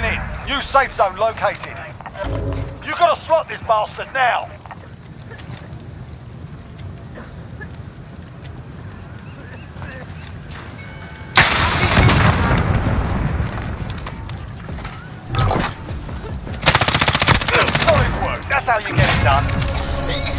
Moving in. New safe zone located. You gotta slot this bastard now. Solid work. That's how you get it done.